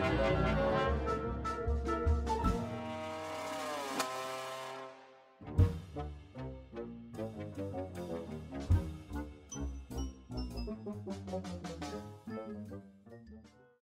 Música